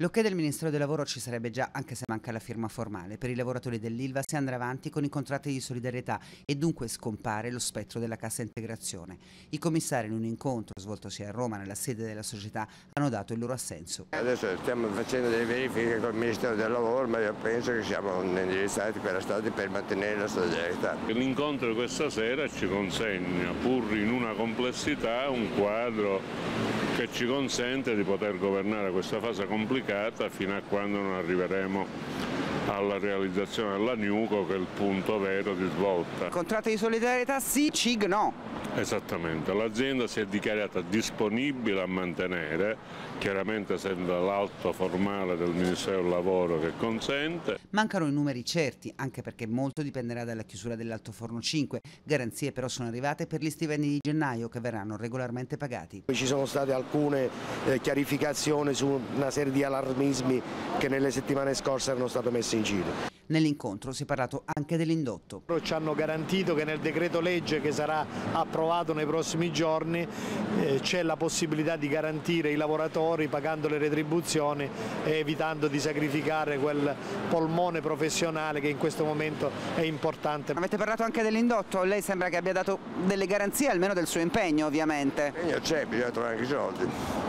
L'ok del Ministero del Lavoro ci sarebbe già, anche se manca la firma formale. Per i lavoratori dell'Ilva si andrà avanti con i contratti di solidarietà e dunque scompare lo spettro della cassa integrazione. I commissari in un incontro svoltosi a Roma nella sede della società hanno dato il loro assenso. Adesso stiamo facendo delle verifiche col Ministero del Lavoro, ma io penso che siamo indirizzati per la strada per mantenere la solidarietà. L'incontro di questa sera ci consegna, pur in una complessità, un quadro che ci consente di poter governare questa fase complicata fino a quando non arriveremo alla realizzazione della NUCO che è il punto vero di svolta. Contratto di solidarietà sì, CIG no. Esattamente, l'azienda si è dichiarata disponibile a mantenere, chiaramente essendo l'alto formale del Ministero del Lavoro che consente. Mancano i numeri certi, anche perché molto dipenderà dalla chiusura dell'Alto Forno 5. Garanzie però sono arrivate per gli stipendi di gennaio che verranno regolarmente pagati. Ci sono state alcune eh, chiarificazioni su una serie di allarmismi che nelle settimane scorse erano state messe in giro. Nell'incontro si è parlato anche dell'indotto. Ci hanno garantito che nel decreto legge che sarà approvato nei prossimi giorni eh, c'è la possibilità di garantire i lavoratori pagando le retribuzioni e evitando di sacrificare quel polmone professionale che in questo momento è importante. Avete parlato anche dell'indotto, lei sembra che abbia dato delle garanzie almeno del suo impegno ovviamente. L'impegno c'è, bisogna trovare anche i soldi.